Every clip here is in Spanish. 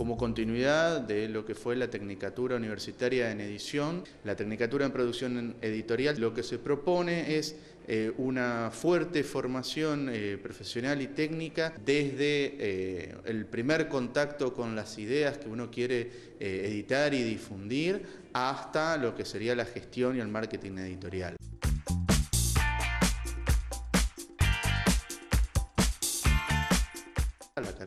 como continuidad de lo que fue la Tecnicatura Universitaria en Edición, la Tecnicatura en Producción Editorial. Lo que se propone es eh, una fuerte formación eh, profesional y técnica desde eh, el primer contacto con las ideas que uno quiere editar y difundir hasta lo que sería la gestión y el marketing editorial.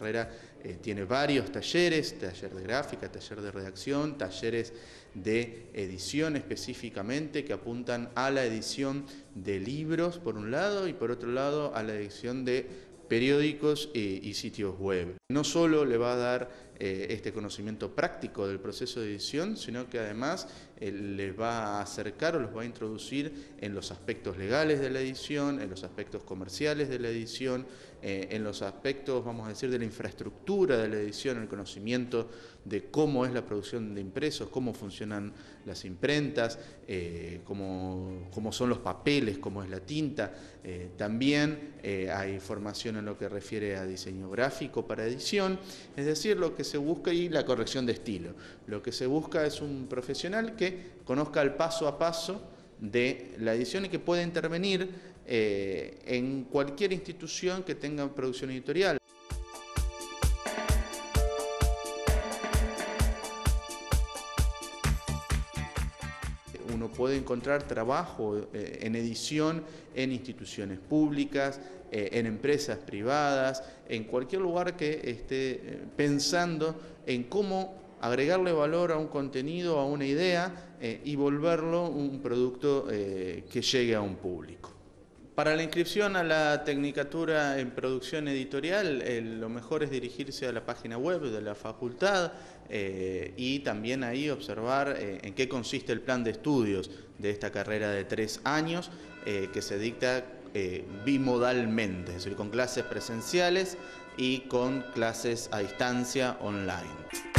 Eh, tiene varios talleres, taller de gráfica, taller de redacción, talleres de edición específicamente que apuntan a la edición de libros por un lado y por otro lado a la edición de periódicos eh, y sitios web. No solo le va a dar eh, este conocimiento práctico del proceso de edición, sino que además eh, les va a acercar o los va a introducir en los aspectos legales de la edición, en los aspectos comerciales de la edición, en los aspectos, vamos a decir, de la infraestructura de la edición, el conocimiento de cómo es la producción de impresos, cómo funcionan las imprentas, cómo, cómo, son los papeles, cómo es la tinta. también hay formación en lo que refiere a diseño gráfico para edición, es decir, lo que busca y la corrección de estilo. Lo que se busca es un profesional que conozca el paso a paso de la edición y que pueda intervenir eh, en cualquier institución que tenga producción editorial. Uno puede encontrar trabajo eh, en edición en instituciones públicas, eh, en empresas privadas, en cualquier lugar que esté eh, pensando en cómo agregarle valor a un contenido, a una idea y volverlo un producto que llegue a un público. Para la inscripción a la Tecnicatura en Producción Editorial, lo mejor es dirigirse a la página web de la facultad eh, y también ahí observar eh, en qué consiste el plan de estudios de esta carrera de tres años eh, que se dicta bimodalmente, es decir, con clases presenciales y con clases a distancia online.